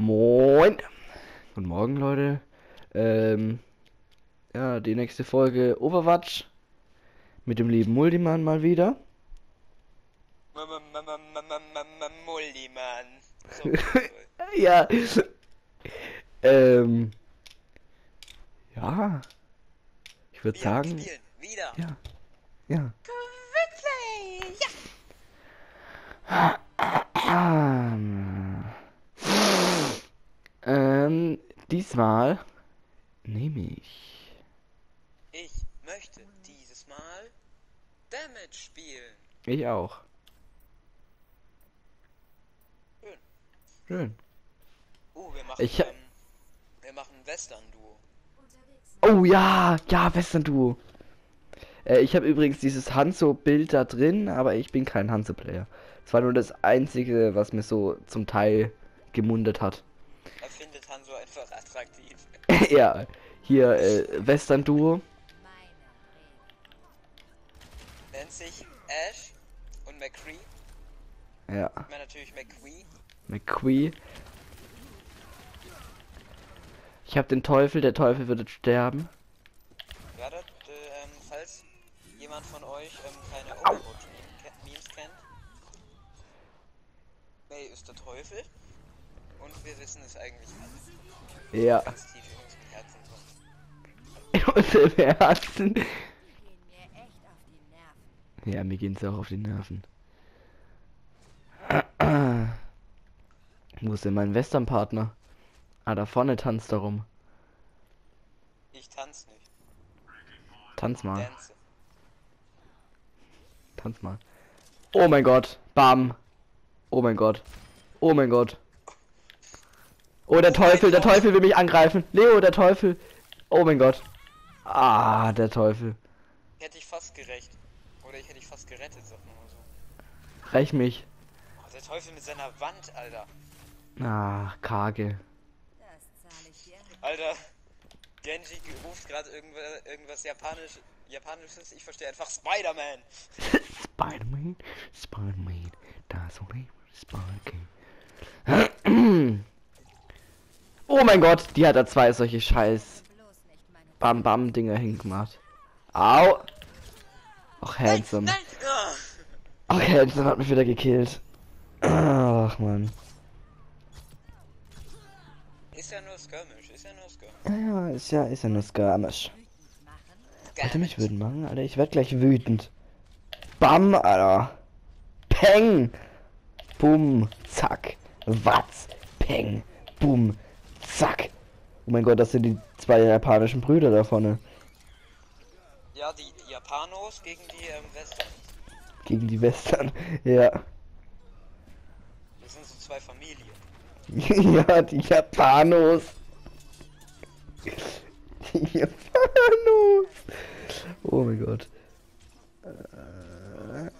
Moin. Guten Morgen, Leute. Ähm, ja, die nächste Folge Overwatch mit dem lieben Multiman mal wieder. Mullimann. So, ja. ähm, ja. Ich würde sagen, spielen wieder. ja, ja. Quickplay. Ja. Ähm, ähm, diesmal nehme ich. Ich möchte dieses Mal Damage spielen. Ich auch. Schön. Schön. Oh, wir machen, Ich ähm, wir machen Western-Duo. Oh ja, ja, Western Duo. Äh, ich habe übrigens dieses Hanzo-Bild da drin, aber ich bin kein Hanzo-Player. Es war nur das einzige, was mir so zum Teil gemundet hat. Findet Hanso einfach attraktiv. ja, hier äh, Western Duo. Nennt sich Ash und McCree. Ja, Ich meine natürlich McQueen. McQueen. Ich habe den Teufel, der Teufel wird jetzt sterben. Ja, das, äh, ähm, falls jemand von euch ähm, keine Overwatch-Memes kennt. May ist der Teufel. Und wir wissen es eigentlich alle. Ja, Ganz tief in unserem Herzen. in unserem Herzen. gehen mir echt auf die Nerven. Ja, mir geht's auch auf die Nerven. Wo ist denn mein Western-Partner? Ah, da vorne tanzt er rum. Ich tanz nicht. Tanz mal, Dance. tanz mal. Oh mein Gott, bam. Oh mein Gott. Oh mein Gott. Oh, der Teufel, der Teufel will mich angreifen. Leo, der Teufel. Oh mein Gott. Ah, der Teufel. Hätte ich fast gerecht. Oder ich hätte dich fast gerettet, sag mal so. Reich mich. Oh, der Teufel mit seiner Wand, Alter. Ah, ich dir. Alter. Genji ruft gerade irgendwas, irgendwas Japanisch, Japanisches. Ich verstehe einfach Spider-Man. Spider-Man, Spider-Man, das Spider-Man. Oh mein Gott, die hat da zwei solche scheiß Bam Bam Dinger hingemacht. Au! Ach, Handsome. Nein! Ah. Ach, Handsome hat mich wieder gekillt. Ach man. Ist ja nur Skirmish, ist ja nur Skirmish. Ja, ja, ist ja, ist ja nur Skirmish. Alter, mich wütend machen, Alter. Ich werd gleich wütend. Bam, Alter. Peng. Bum. Zack. Watz. Peng. Bum. Zack. Oh mein Gott, das sind die zwei japanischen Brüder da vorne. Ja, die Japanos gegen die ähm, Western. Gegen die Western. Ja. Das sind so zwei Familien. ja, die Japanos. Die Japanos. Oh mein Gott. Äh,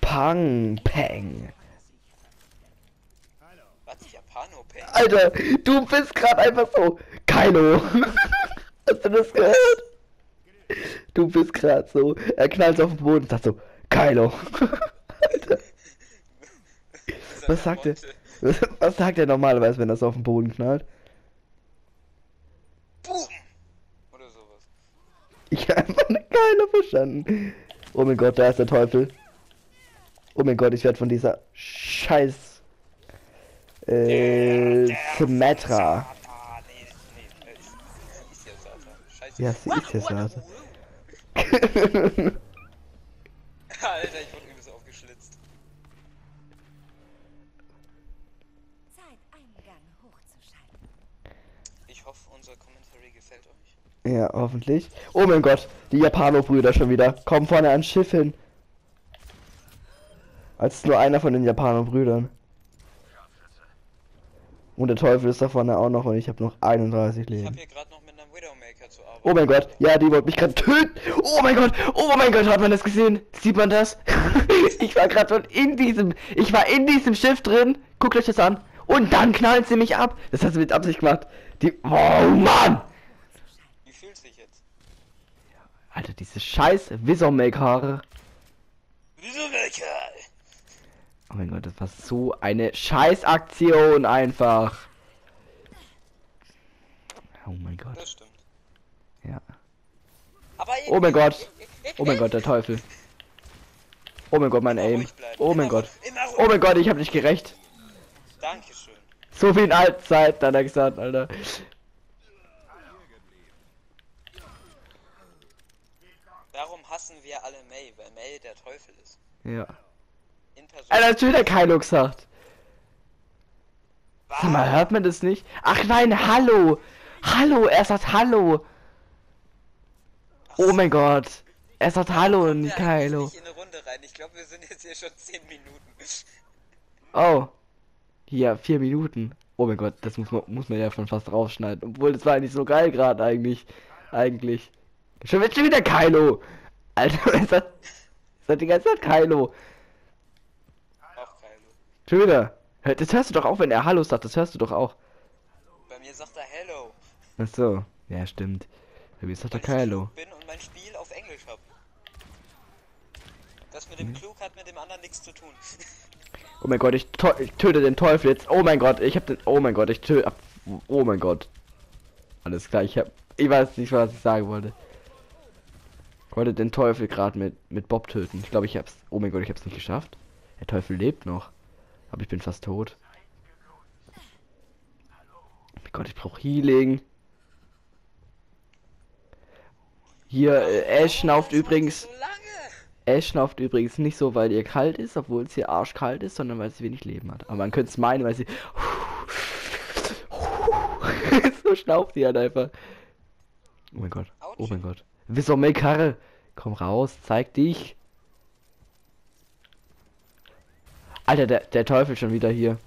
Pang. Was? Japano Peng? Alter, du bist gerade einfach so. Kylo. Hast du das gehört? Du bist gerade so. Er knallt auf den Boden und sagt so. Kylo. Alter, was sagt er? Was, sagt er normalerweise, wenn er so auf den Boden knallt? Boom! Oder sowas. Ich habe einfach eine Kylo verstanden. Oh mein Gott, da ist der Teufel. Oh mein Gott, ich werde von dieser Scheiß. Äh. Symmetra. Satan. Nee, nee, ist, ist ja sie ist ja Satan. Alter, ich wurde übelst aufgeschlitzt. Zeit, Eingang hochzuschalten. Ich hoffe, unser Commentary gefällt euch. Ja, hoffentlich. Oh mein Gott, die Japano-Brüder schon wieder. Kommen vorne ans Schiff hin. Als nur einer von den Japano-Brüdern. Und der Teufel ist da vorne auch noch und ich habe noch 31 Ich Leben. habe hier gerade noch mit einem Widowmaker zu arbeiten. Oh mein Gott, ja, die wollte mich gerade töten. Oh mein Gott, oh mein Gott, hat man das gesehen? Sieht man das? ich war gerade schon in diesem, ich war in diesem Schiff drin. Guckt euch das an. Und dann knallen sie mich ab. Das hat sie mit Absicht gemacht. Die, oh Mann. Wie fühlst du dich jetzt? Alter, diese scheiß Wissermaker. Widowmaker! Oh mein Gott, das war so eine Scheißaktion einfach. Oh mein Gott. Das stimmt. Ja. Aber Oh mein Gott. Oh mein Gott, der Teufel. Oh mein Gott, mein Aim. Oh mein Gott. Oh mein Gott, ich hab nicht gerecht. Dankeschön. So viel in Altzeit, hat er gesagt, Alter. Darum hassen wir alle May, weil May der Teufel ist. Ja. Person. Alter, hast du wieder Kylo gesagt. Was? Sag mal, hört man das nicht? Ach nein, hallo. Hallo, er sagt hallo. Oh mein Gott. Er sagt hallo und nicht Kylo. nicht in eine Runde rein. Ich glaube, wir sind jetzt hier schon 10 Minuten. Oh. Hier, vier Minuten. Oh mein Gott, das muss man, muss man ja schon fast rausschneiden. Obwohl, das war eigentlich so geil gerade eigentlich. Eigentlich. Schon, wird schon wieder Kylo. Alter, es hat, es hat die ganze Zeit Kylo. Hör- Das hörst du doch auch, wenn er Hallo sagt. Das hörst du doch auch. Bei mir sagt er Hello. Ach so. Ja, stimmt. Bei mir sagt er weil ich Kylo. klug bin und mein Spiel auf Englisch hab. Das mit dem klug hat mit dem anderen nichts zu tun. Oh mein Gott, ich, ich töte den Teufel jetzt. Oh mein Gott, ich hab den. Oh mein Gott, ich töte. Oh mein Gott. Alles klar, ich hab. Ich weiß nicht, was ich sagen wollte. Ich wollte den Teufel gerade mit, mit Bob töten. Ich glaube, ich hab's. Oh mein Gott, ich hab's nicht geschafft. Der Teufel lebt noch. Aber ich bin fast tot. Oh mein Gott, ich brauche Healing. Hier, äh, Ash schnauft übrigens. Ash schnauft übrigens nicht so, weil ihr kalt ist, obwohl es hier arschkalt ist, sondern weil sie wenig Leben hat. Aber man könnte es meinen, weil sie. so schnauft sie halt einfach. Oh mein Gott. Oh mein Gott. Wieso Karre? Komm raus, zeig dich. Alter, der, der Teufel schon wieder hier.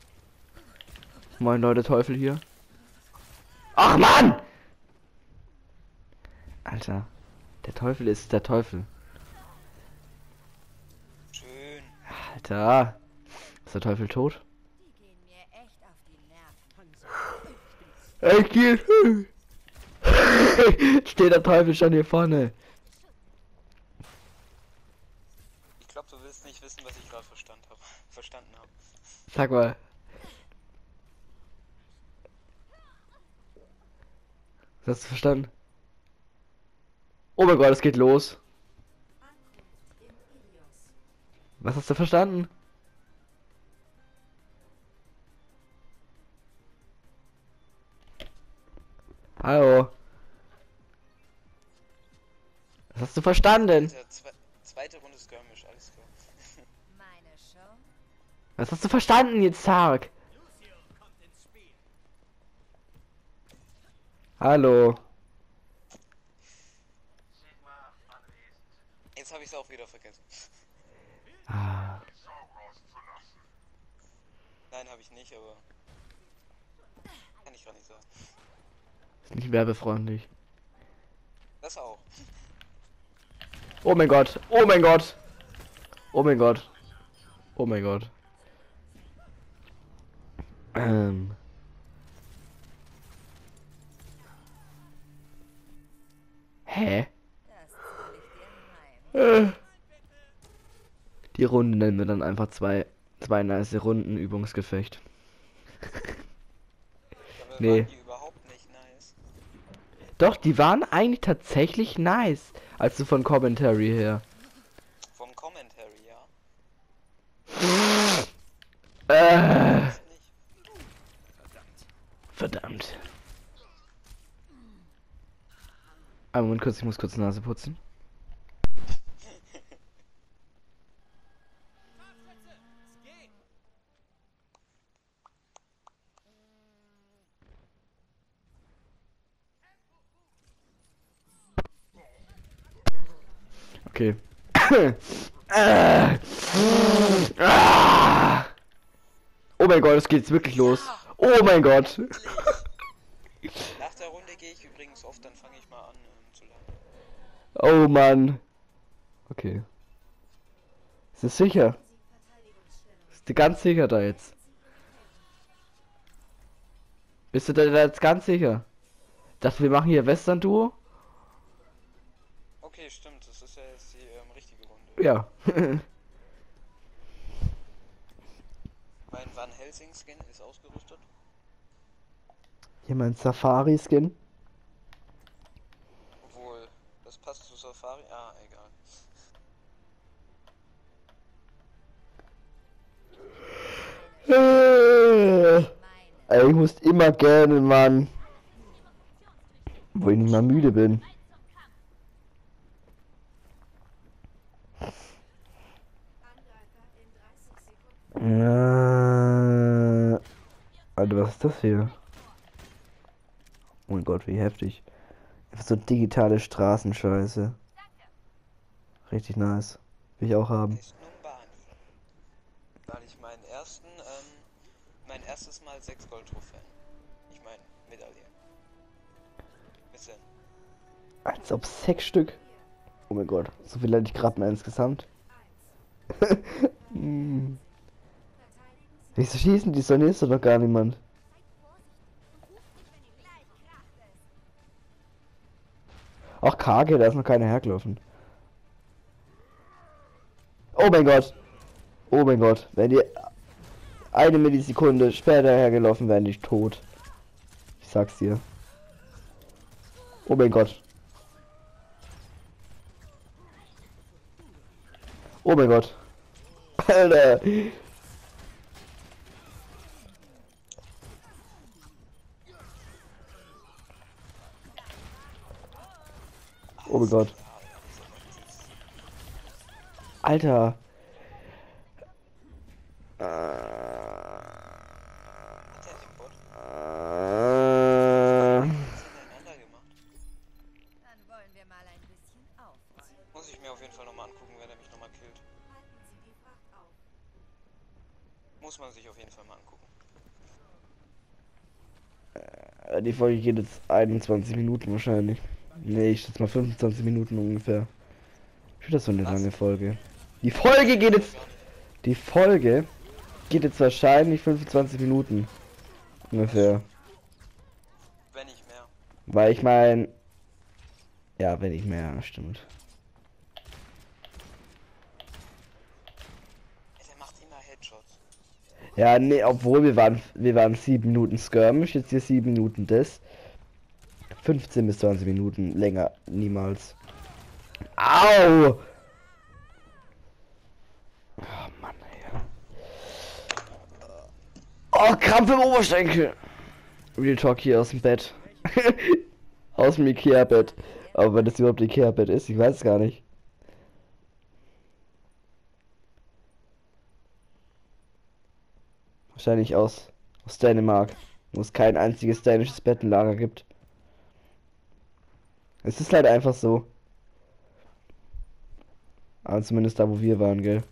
Moin Leute, Teufel hier. Ach Mann! Alter, der Teufel ist der Teufel. Schön. Alter. Ist der Teufel tot? Ich gehe. Steht der Teufel schon hier vorne. Ich glaube, du willst nicht wissen, was ich gerade verstanden habe. Verstanden habe. Sag mal. Was hast du verstanden? Oh mein Gott, es geht los. Was hast du verstanden? Hallo. Was hast du verstanden? Zweite Runde Skirmish, Was hast du verstanden jetzt, Tag? Hallo. Jetzt habe ich es auch wieder vergessen. Ah, Nein, habe ich nicht, aber. Kann ich gar nicht sagen. ist nicht werbefreundlich. Das auch. Oh mein Gott. Oh mein Gott. Oh mein Gott. Oh mein Gott. Ähm. Hä? Äh. Die Runde nennen wir dann einfach zwei, zwei nice Runden Übungsgefecht. Nee. die nice. Doch, die waren eigentlich tatsächlich nice. Also von Commentary her. Vom Commentary, ja. Äh, Ist nicht. verdammt. Einen Moment kurz, ich muss kurz Nase putzen. Okay. Oh mein Gott, es geht jetzt wirklich los. Oh mein Gott. Nach der Runde gehe ich übrigens oft, dann fange ich mal an ähm, zu laden. Oh Mann. Okay. Ist es sicher? Ist du ganz sicher da jetzt? Bist du da jetzt ganz sicher? Dachte, wir machen hier Western-Duo? Okay, stimmt, das ist ja jetzt die ähm, richtige Runde. Ja. Mein Van Helsing Skin ist ausgerüstet. hier mein Safari-Skin. Das passt zu Safari. Ah, egal. Äh. Ey, ich muss immer gähnen, Mann. Wo ich nicht mal müde bin. Äh, Alter, was ist das hier? Oh mein Gott, wie heftig. Einfach so digitale Straßenscheiße. Richtig nice. Will ich auch haben. Weil ich meinen ersten, ähm, mein erstes Mal sechs Goldtrophäen. Ich meine, Medaille. Bisschen. Als ob sechs Stück. Oh mein Gott, so viel hätte ich gerade mal insgesamt. Hm. Wieso schießen die Sonne ist doch gar niemand. Ach Kage, da ist noch keiner hergelaufen. Oh mein Gott. Oh mein Gott, wenn die eine Millisekunde später hergelaufen wären, die tot. Ich sag's dir. Oh mein Gott. Oh mein Gott. Alter. Mein Gott. Alter. Äh, äh. Muss ich mir auf jeden Fall nochmal angucken, wenn er mich nochmal killt. Halten Sie die Fracht auf. Muss man sich auf jeden Fall mal angucken. Äh, Die Folge geht jetzt 21 Minuten wahrscheinlich. Nee, ich schätze mal 25 Minuten ungefähr. Ich finde das so eine Was? lange Folge. Die Folge geht jetzt. Die Folge geht jetzt wahrscheinlich 25 Minuten. Ungefähr. Wenn nicht mehr. Weil ich mein. Ja, wenn ich mehr, stimmt. Ey, der macht immer Headshots. Ja, nee, obwohl wir waren wir waren 7 Minuten Skirmish, jetzt hier 7 Minuten das. 15 bis 20 Minuten länger niemals. Au! Oh Mann, ey. Oh, Krampf im Oberschenkel. Real Talk hier aus dem Bett. aus dem Ikea-Bett. Aber wenn das überhaupt Ikea-Bett ist, ich weiß es gar nicht. Wahrscheinlich aus, aus Dänemark, wo es kein einziges dänisches Bettenlager gibt. Es ist halt einfach so. Aber zumindest da, wo wir waren, gell.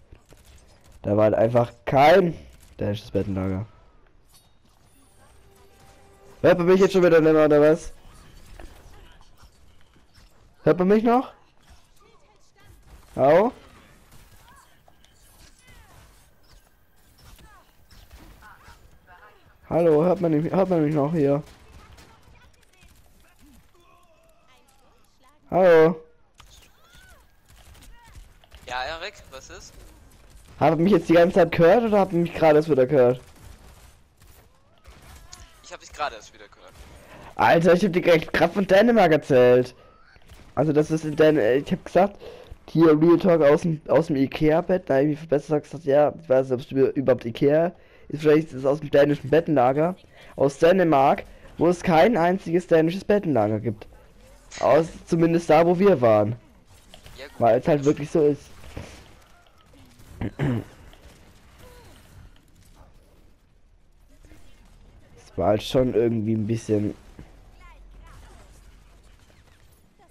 Da war halt einfach kein dänisches Bettenlager. Hört man mich jetzt schon wieder nicht mehr, oder was? Hört man mich noch? Au? Hallo, hört man, hört man mich noch hier? Hallo? Ja, Erik, was ist? Habt ihr mich jetzt die ganze Zeit gehört oder habt ihr mich gerade erst wieder gehört? Ich habe dich gerade erst wieder gehört. Alter, ich hab dir gleich gerade von Dänemark erzählt. Also das ist in Dän ich hab gesagt, hier Real Talk aus dem, aus dem Ikea-Bett, da hab ich besser gesagt, ja, ich weiß nicht, ob es über- überhaupt Ikea ist, vielleicht ist es aus dem dänischen Bettenlager, aus Dänemark, wo es kein einziges dänisches Bettenlager gibt. Aus, zumindest da, wo wir waren. Ja. Weil es halt wirklich so ist. Es war halt schon irgendwie ein bisschen.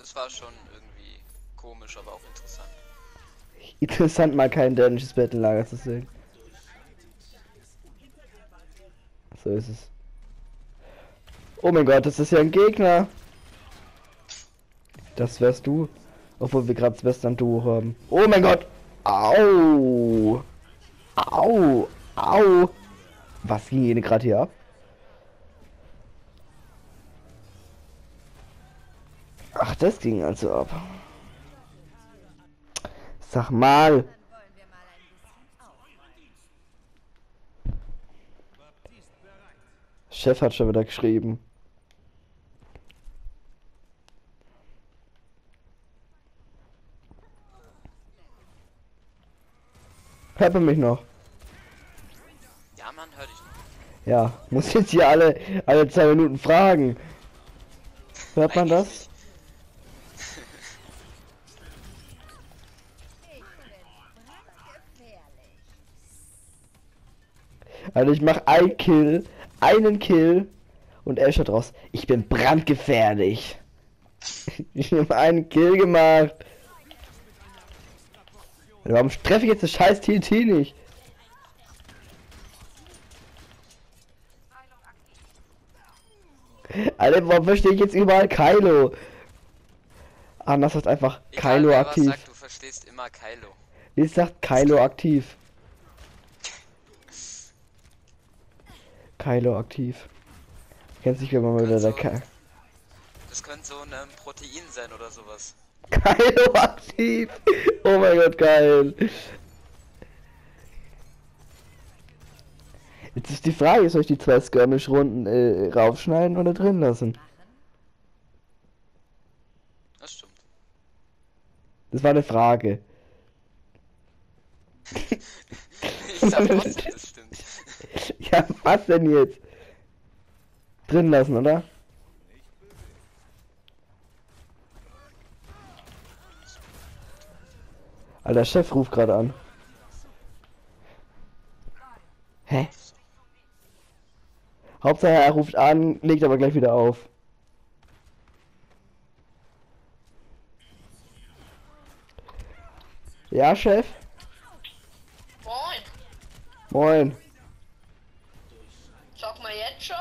Es war schon irgendwie komisch, aber auch interessant. Interessant, mal kein dänisches Bettenlager zu sehen. So ist es. Oh mein Gott, das ist ja ein Gegner. Das wärst du. Obwohl wir gerade das Western Duo haben. Oh mein Gott. Au. Au. Au. Was ging hier gerade hier ab? Ach, das ging also ab. Sag mal. Chef hat schon wieder geschrieben. Man mich noch? Ja, Mann, hör dich noch. Ja, muss jetzt hier alle, alle zwei Minuten fragen. Hört man das? Also ich mach ein Kill, einen Kill und Ash hat raus. Ich bin brandgefährlich. Ich habe einen Kill gemacht. Warum treffe ich jetzt das scheiß TNT nicht? Alter, warum verstehe ich jetzt überall Kylo? Anders heißt einfach Egal, Kylo aktiv. sagt, du verstehst immer Kylo. Wie sagt Kylo aktiv? Kylo aktiv. Kennt sich, wenn man mal wieder der Ky Das könnte so ein ähm, Protein sein oder sowas. Kylo aktiv! Oh mein Gott, geil! Jetzt ist die Frage, soll ich die zwei Skirmish-Runden äh, raufschneiden oder drin lassen? Das stimmt. Das war eine Frage. Ich sag trotzdem, das stimmt. Ja, was denn jetzt? Drin lassen, oder? Alter, Chef ruft gerade an. Hä? Hauptsache er ruft an, legt aber gleich wieder auf. Ja, Chef? Moin, Moin. sag mal jetzt schon.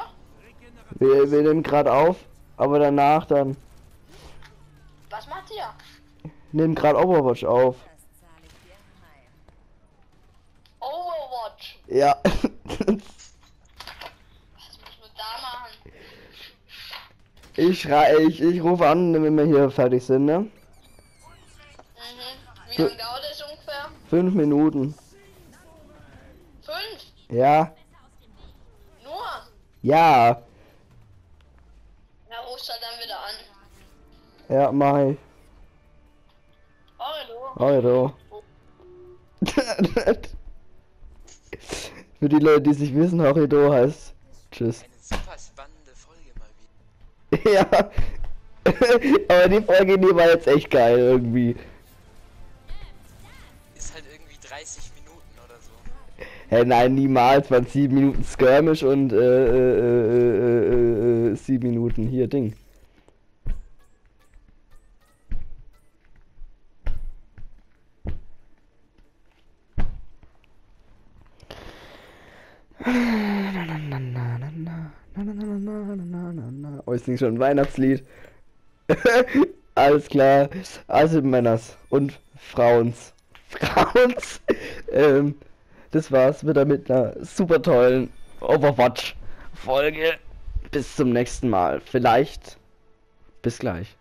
Wir, wir nehmen gerade auf, aber danach dann. Was macht ihr? Nehmen gerade Overwatch auf. Das zahle ich dir heim. Overwatch. Ja. Was muss man da machen? ich schrei, ich, ich rufe an, wenn wir hier fertig sind, ne? Mhm. Wie lange dauert es ungefähr? Fünf Minuten. Fünf? Ja. Nur? Ja. Ja, rufst du dann wieder an. Ja, mach ich. Hallo. Horido. Für die Leute, die es nicht wissen, Horido heißt. Tschüss. Eine super spannende Folge mal wieder. ja. Aber die Folge, die war jetzt echt geil irgendwie. Ist halt irgendwie 30 Minuten oder so. Hä, nein, niemals. Waren sieben Minuten Skirmish und äh, äh, äh, äh, äh, sieben Minuten hier Ding. Oh, ich sing schon ein Weihnachtslied. Alles klar. Also Männers und Frauens. Frauens. ähm, das war's wieder mit einer super tollen Overwatch Folge. Bis zum nächsten Mal. Vielleicht. Bis gleich.